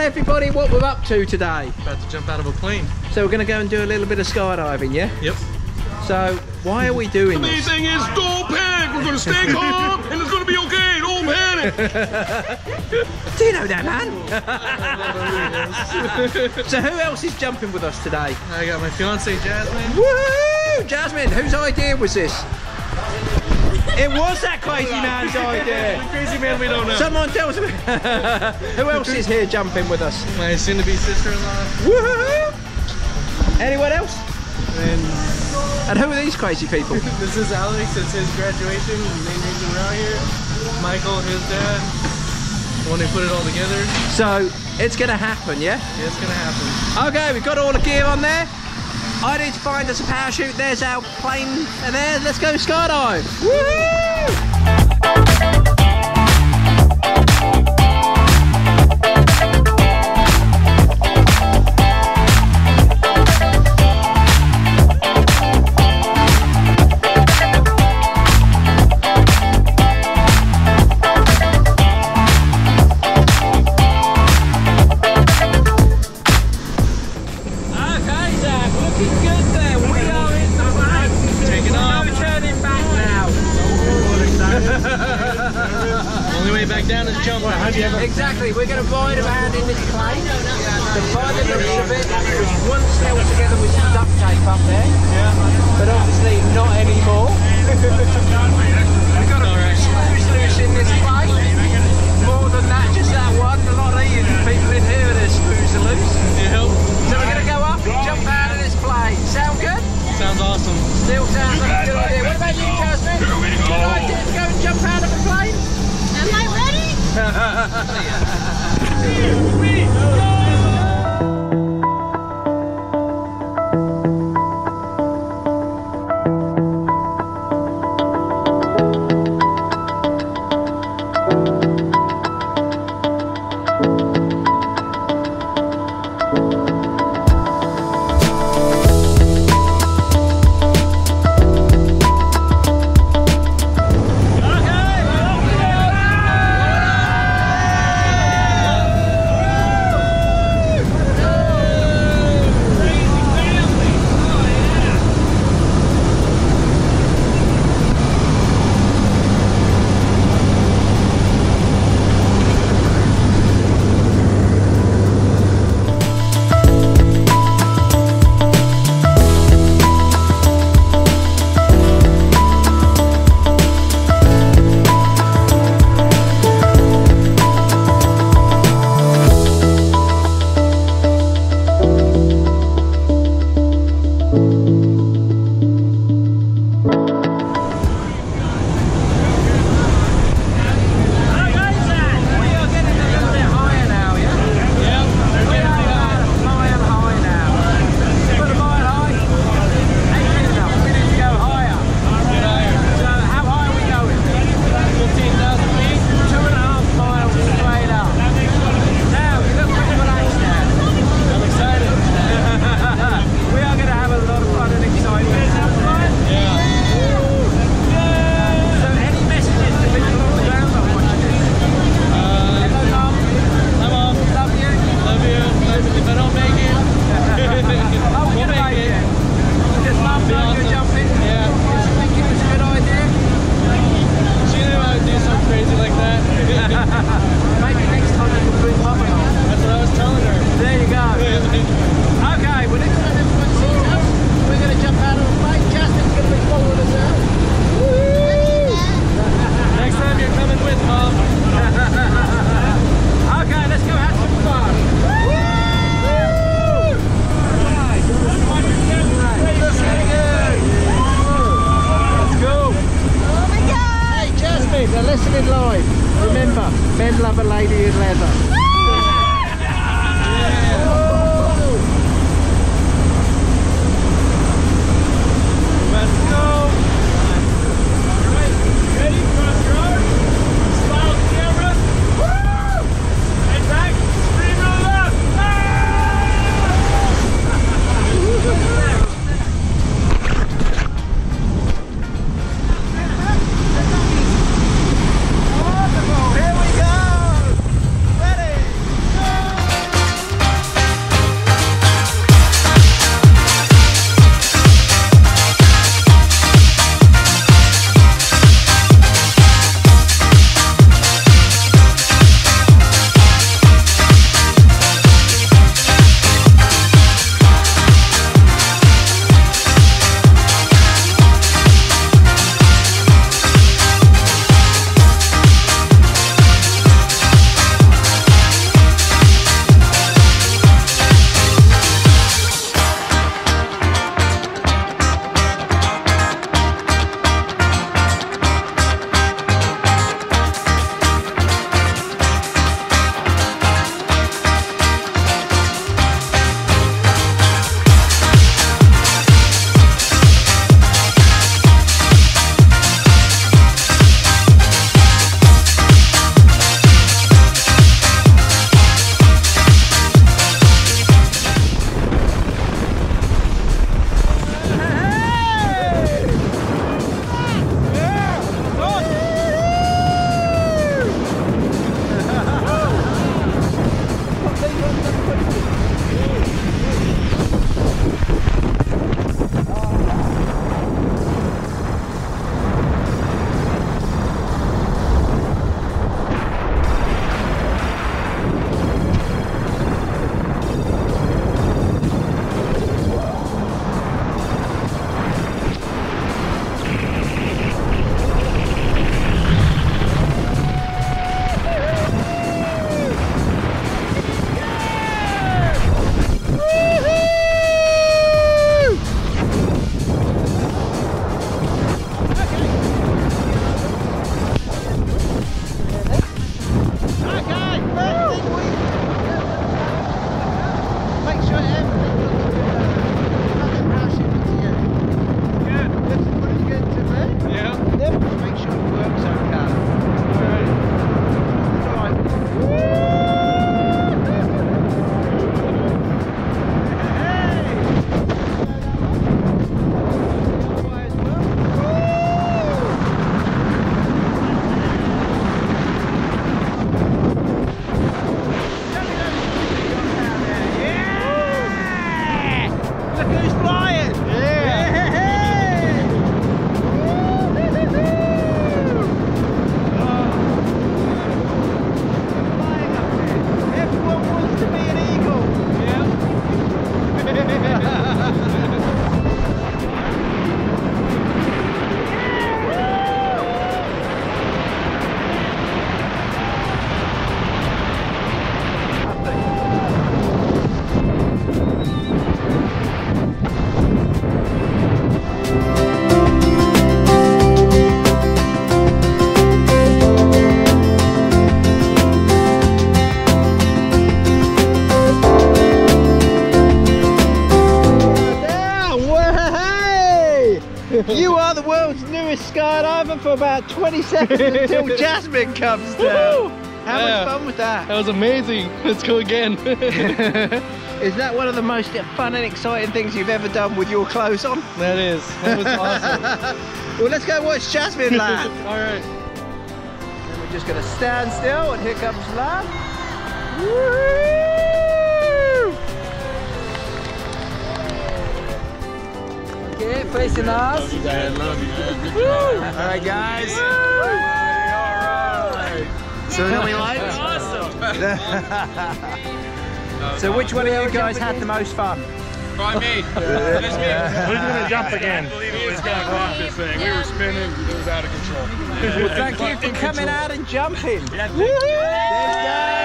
Tell everybody what we're up to today. About to jump out of a plane. So we're going to go and do a little bit of skydiving, yeah? Yep. So why are we doing The main this? thing is don't panic. We're gonna stay calm and it's gonna be okay. Don't panic. Do you know that, man? so who else is jumping with us today? I got my fiance Jasmine. Woo! Jasmine, whose idea was this? It was that crazy man's idea. Crazy man we don't know. Someone tells me. who else is here jumping with us? my soon-to-be sister-in-law. Woohoo! Anyone else? And And who are these crazy people? this is Alex. It's his graduation. The main reason we're out here. Michael, his dad. When they put it all together, So it's gonna happen, yeah? yeah, it's gonna happen. Okay, we've got all the gear on there. I need to find us a parachute. There's our plane, and there, let's go skydive. Woohoo! Looking good there. We are in the plane. Taking off. No turning back now. Only way back down is jump. Exactly, we're going to ride around in this plane. The by the looks of it, it was once held together with some duct tape up there, but obviously not anymore. We've got a few screws loose in this plane. More than that, just that one. A lot of you people in here, their screws are loose. Yep. So we're going to go up and jump out of this plane. Sound good? Sounds awesome. Still sounds like a good idea. What about you, Jasmine? Good idea to go and jump out of a plane? Am I ready? We Hey, Jasmine, they're listening live. Remember, men love a lady in leather. For about 20 seconds until Jasmine comes down. How Yeah. much fun was that? That was amazing. Let's go again. Is that one of the most fun and exciting things you've ever done with your clothes on? that is. That was awesome. well, let's go watch Jasmine land. All right. And we're just going to stand still and here comes land. Facing us. All right, guys. So then we like. Awesome. so which one of you guys had the most fun? By me. Just me. Who's gonna jump again? It was gonna rock this thing. We were spinning. It was out of control. Well, thank you for coming out and jumping. Thanks, guys.